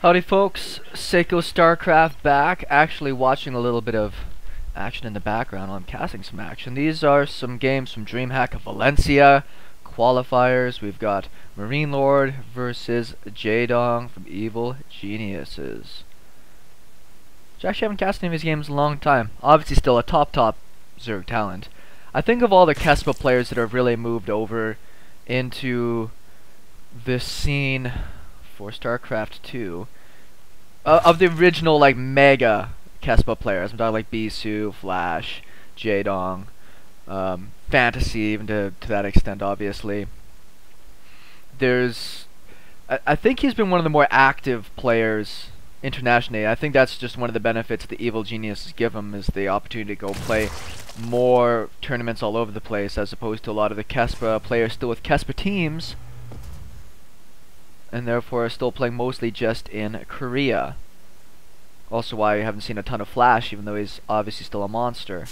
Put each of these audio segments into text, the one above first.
Howdy folks, SeKo StarCraft back, actually watching a little bit of action in the background while I'm casting some action. These are some games from DreamHack of Valencia, qualifiers. We've got MarineLorD versus Jaedong from Evil Geniuses. Which actually haven't cast any of his games in a long time. Obviously still a top top Zerg talent. I think of all the Kespa players that have really moved over into this scene for StarCraft 2. Uh, of the original, like, mega Kespa players. I'm talking like Bisu, Flash, Jaedong, um, Fantasy, even to, to that extent, obviously. There's... I, I think he's been one of the more active players internationally. I think that's just one of the benefits the Evil Geniuses give him is the opportunity to go play more tournaments all over the place as opposed to a lot of the Kespa players still with Kespa teams and therefore are still playing mostly just in Korea. Also why I haven't seen a ton of Flash, even though he's obviously still a monster.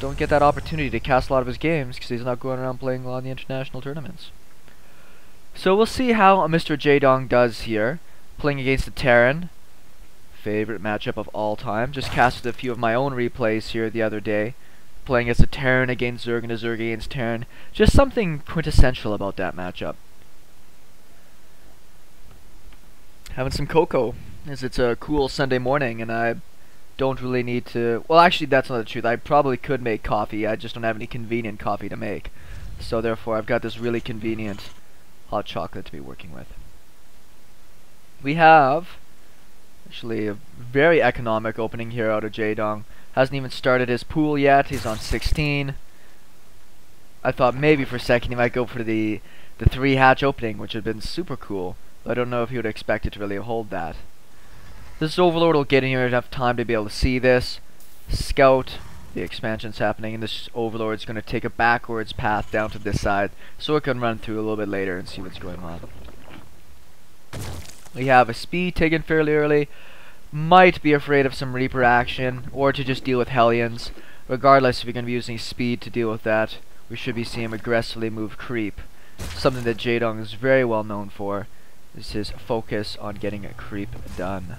Don't get that opportunity to cast a lot of his games, because he's not going around playing a lot of the international tournaments. So we'll see how Mr. Jaedong does here, playing against the Terran. Favorite matchup of all time. Just casted a few of my own replays here the other day. Playing as a Terran against Zerg and a Zerg against Terran. Just something quintessential about that matchup. Having some cocoa. As it's a cool Sunday morning and I don't really need to well actually that's not the truth. I probably could make coffee. I just don't have any convenient coffee to make. So therefore I've got this really convenient hot chocolate to be working with. We have actually a very economic opening here out of Jaedong hasn't even started his pool yet. He's on 16 I thought maybe for a second he might go for the the three hatch opening which had been super cool I don't know if you'd expect it to really hold that. This Overlord will get in here enough time to be able to see this. Scout, the expansion's happening, and this Overlord's going to take a backwards path down to this side, so it can run through a little bit later and see what's going on. We have a speed taken fairly early. Might be afraid of some Reaper action, or to just deal with Hellions. Regardless, if you're going to be using speed to deal with that, we should be seeing him aggressively move creep. Something that Jaedong is very well known for is his focus on getting a creep done.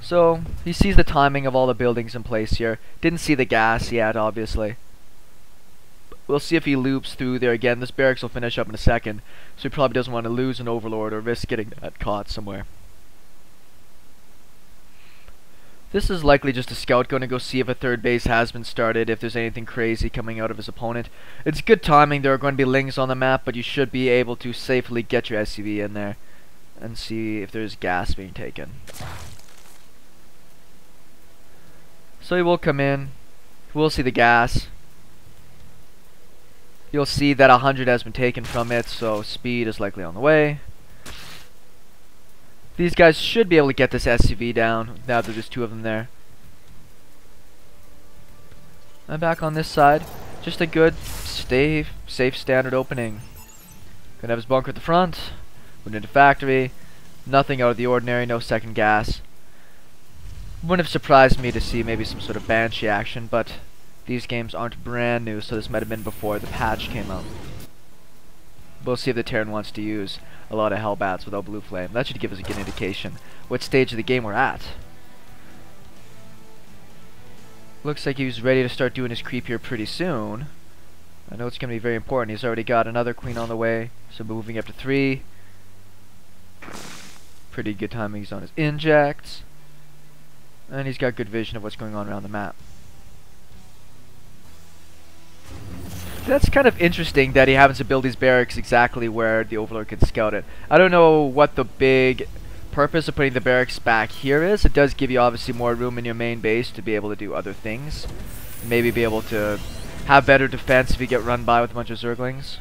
So, he sees the timing of all the buildings in place here. Didn't see the gas yet, obviously. We'll see if he loops through there again. This barracks will finish up in a second, so he probably doesn't want to lose an overlord or risk getting caught somewhere. This is likely just a scout going to go see if a third base has been started, if there's anything crazy coming out of his opponent. It's good timing, there are going to be lings on the map, but you should be able to safely get your SCV in there and see if there's gas being taken. So he will come in, we'll see the gas. You'll see that 100 has been taken from it, so speed is likely on the way. These guys should be able to get this SCV down now that there's two of them there. I'm back on this side. Just a good, stay safe standard opening. Gonna have his bunker at the front. Went into factory. Nothing out of the ordinary, no second gas. Wouldn't have surprised me to see maybe some sort of Banshee action, but these games aren't brand new, so this might have been before the patch came out. We'll see if the Terran wants to use a lot of Hellbats without Blue Flame. That should give us a good indication what stage of the game we're at. Looks like he's ready to start doing his creep here pretty soon. I know it's going to be very important. He's already got another queen on the way, so moving up to three. Pretty good timing. He's on his injects. And he's got good vision of what's going on around the map. That's kind of interesting that he happens to build these barracks exactly where the Overlord can scout it. I don't know what the big purpose of putting the barracks back here is. It does give you obviously more room in your main base to be able to do other things. Maybe be able to have better defense if you get run by with a bunch of Zerglings.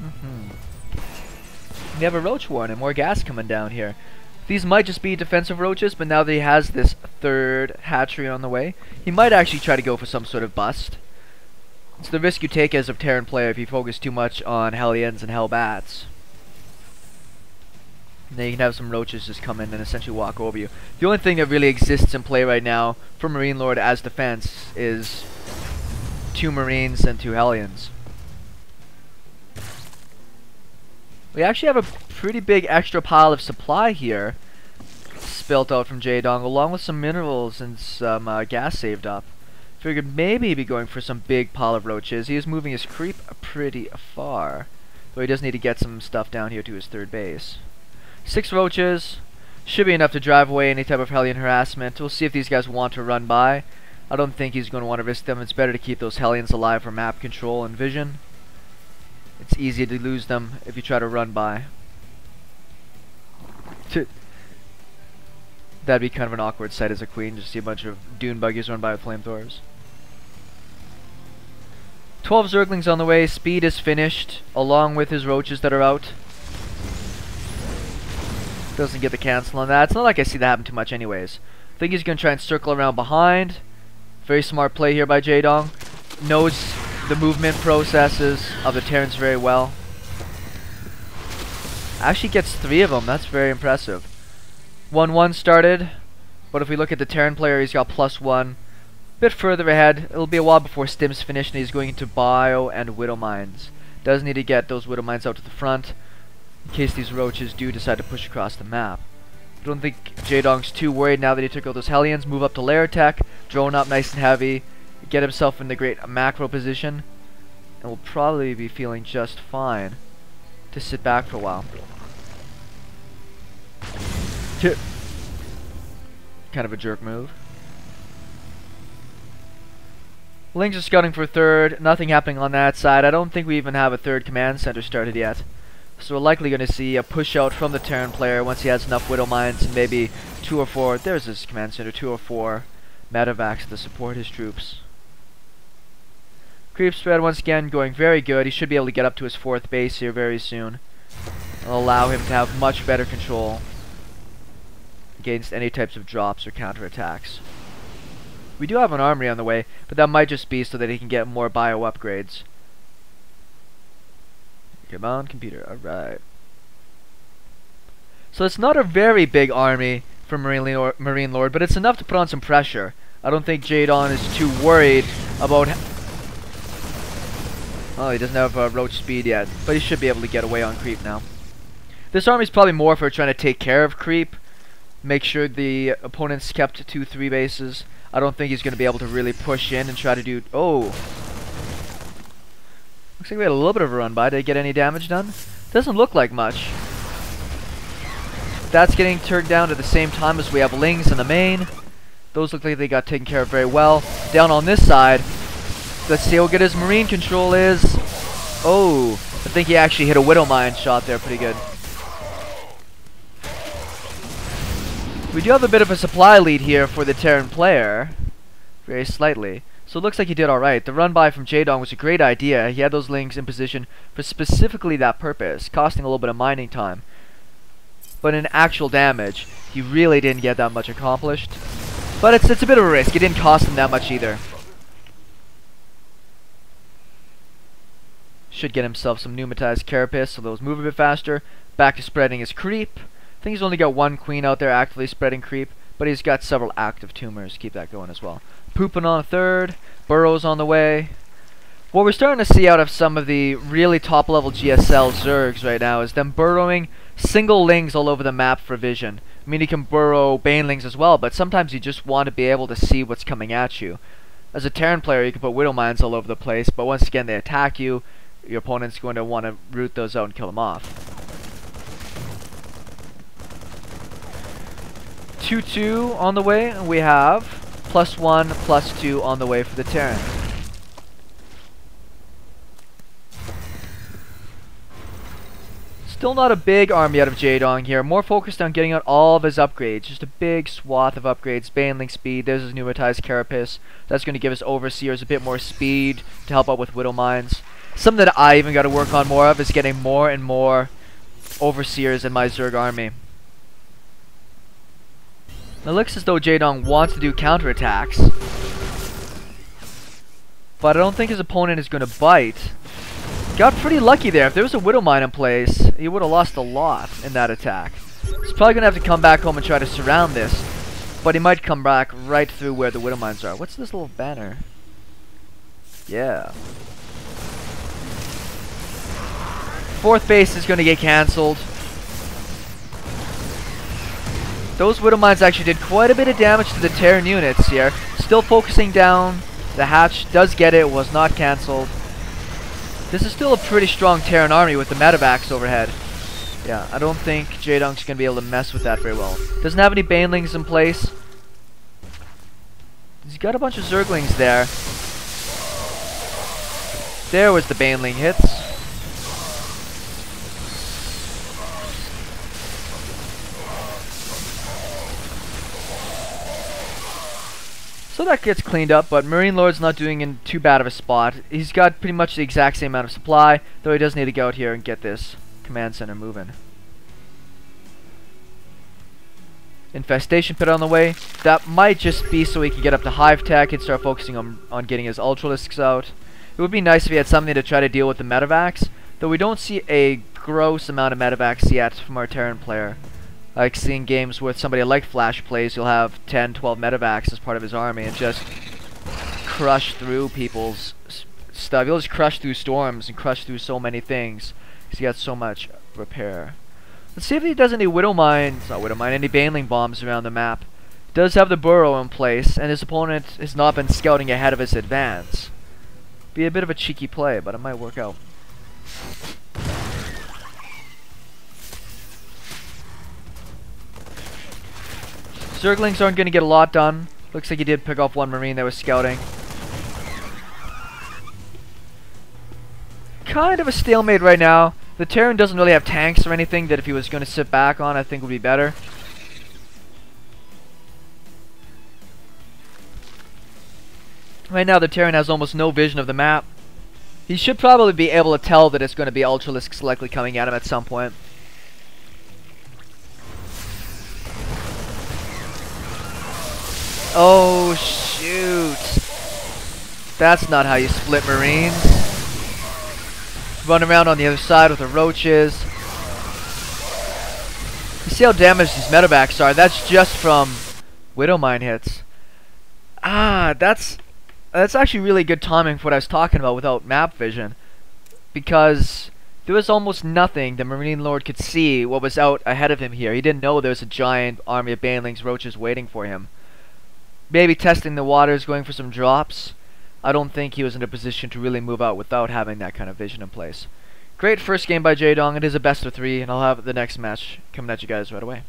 Mm -hmm. We have a Roach Warren and more gas coming down here. These might just be defensive roaches, but now that he has this third hatchery on the way, he might actually try to go for some sort of bust. It's the risk you take as a Terran player if you focus too much on Hellions and Hellbats. then you can have some roaches just come in and essentially walk over you. The only thing that really exists in play right now for MarineLorD as defense is two Marines and two Hellions. We actually have a pretty big extra pile of supply here spilt out from Jaedong, along with some minerals and some uh, gas saved up. Figured maybe he'd be going for some big pile of roaches. He is moving his creep pretty far. Though he does need to get some stuff down here to his third base. Six roaches. Should be enough to drive away any type of Hellion harassment. We'll see if these guys want to run by. I don't think he's going to want to risk them. It's better to keep those Hellions alive for map control and vision. It's easy to lose them if you try to run by. That'd be kind of an awkward sight as a queen, just see a bunch of dune buggies run by with flamethrowers. 12 Zerglings on the way, speed is finished, along with his roaches that are out. Doesn't get the cancel on that. It's not like I see that happen too much anyways. I think he's going to try and circle around behind. Very smart play here by Jaedong. Knows the movement processes of the Terrans very well. Actually gets three of them. That's very impressive. 1-1 started, but if we look at the Terran player, he's got plus one. Bit further ahead, it'll be a while before Stim's finished, and he's going into Bio and Widow Mines. Does need to get those Widow Mines out to the front, in case these roaches do decide to push across the map. I don't think Jaedong's too worried now that he took out those Hellions. Move up to Lair Tech, drone up nice and heavy, get himself in the great macro position, and will probably be feeling just fine to sit back for a while. Kind of a jerk move. Lings are scouting for third. Nothing happening on that side. I don't think we even have a third command center started yet. So we're likely going to see a push out from the Terran player once he has enough Widow Mines and maybe two or four. There's his command center, two or four medivacs to support his troops. Creep spread once again going very good. He should be able to get up to his fourth base here very soon. It'll allow him to have much better control against any types of drops or counterattacks. We do have an armory on the way, but that might just be so that he can get more bio upgrades. Come on, computer. Alright. So it's not a very big army for MarineLorD, Marine Lord, but it's enough to put on some pressure. I don't think Jaedong is too worried about... Oh, he doesn't have uh, roach speed yet, but he should be able to get away on creep now. This army is probably more for trying to take care of creep make sure the opponent's kept to three bases. I don't think he's going to be able to really push in and try to do... Oh! Looks like we had a little bit of a run by. Did get any damage done? Doesn't look like much. That's getting turned down at the same time as we have Lings in the main. Those look like they got taken care of very well. Down on this side, let's see how good his marine control is. Oh, I think he actually hit a Widow Mine shot there pretty good. We do have a bit of a supply lead here for the Terran player. Very slightly. So it looks like he did alright. The run by from Jaedong was a great idea. He had those Lings in position for specifically that purpose, costing a little bit of mining time. But in actual damage, he really didn't get that much accomplished. But it's, it's a bit of a risk. It didn't cost him that much either. Should get himself some pneumatized carapace so those move a bit faster. Back to spreading his creep. I think he's only got one queen out there actively spreading creep, but he's got several active tumors. Keep that going as well. Pooping on a third. Burrows on the way. What we're starting to see out of some of the really top level GSL Zergs right now is them burrowing single lings all over the map for vision. I mean, you can burrow banelings as well, but sometimes you just want to be able to see what's coming at you. As a Terran player, you can put Widow Mines all over the place, but once again, they attack you. Your opponent's going to want to root those out and kill them off. 2-2 on the way, and we have plus 1, plus 2 on the way for the Terran. Still not a big army out of Jaedong here, more focused on getting out all of his upgrades. Just a big swath of upgrades. Baneling speed, there's his pneumatized carapace. That's going to give his overseers a bit more speed to help out with widow mines. Something that I even got to work on more of is getting more and more overseers in my Zerg army. It looks as though Jaedong wants to do counterattacks. But I don't think his opponent is going to bite. Got pretty lucky there. If there was a Widow Mine in place, he would have lost a lot in that attack. He's probably going to have to come back home and try to surround this. But he might come back right through where the Widow Mines are. What's this little banner? Yeah. Fourth base is going to get cancelled. Those Widow Mines actually did quite a bit of damage to the Terran units here. Still focusing down. The hatch does get it, was not cancelled. This is still a pretty strong Terran army with the medivacs overhead. Yeah, I don't think Jaedong's going to be able to mess with that very well. Doesn't have any Banelings in place. He's got a bunch of Zerglings there. There was the Baneling hits. So that gets cleaned up, but MarineLorD's not doing in too bad of a spot. He's got pretty much the exact same amount of supply, though he does need to go out here and get this command center moving. Infestation pit on the way. That might just be so he can get up to Hive Tech and start focusing on, on getting his Ultralisks out. It would be nice if he had something to try to deal with the Medivacs, though we don't see a gross amount of Medivacs yet from our Terran player like seeing games with somebody like Flash plays, you'll have 10, 12 medivacs as part of his army and just crush through people's stuff. He'll just crush through storms and crush through so many things because he got so much repair. Let's see if he does any Widow Mines, not Widow Mine, any Baneling bombs around the map. Does have the burrow in place, and his opponent has not been scouting ahead of his advance. Be a bit of a cheeky play, but it might work out. Zerglings aren't going to get a lot done. Looks like he did pick off one Marine that was scouting. Kind of a stalemate right now. The Terran doesn't really have tanks or anything that if he was going to sit back on I think would be better. Right now the Terran has almost no vision of the map. He should probably be able to tell that it's going to be Ultralisks likely coming at him at some point. Oh, shoot. That's not how you split Marines. Run around on the other side with the roaches. You see how damaged these medivacs are? That's just from Widow Mine hits. Ah, that's that's actually really good timing for what I was talking about without map vision. Because there was almost nothing the MarineLorD could see what was out ahead of him here. He didn't know there was a giant army of Banelings roaches waiting for him maybe testing the waters, going for some drops. I don't think he was in a position to really move out without having that kind of vision in place. Great first game by Jaedong. It is a best of three, and I'll have the next match coming at you guys right away.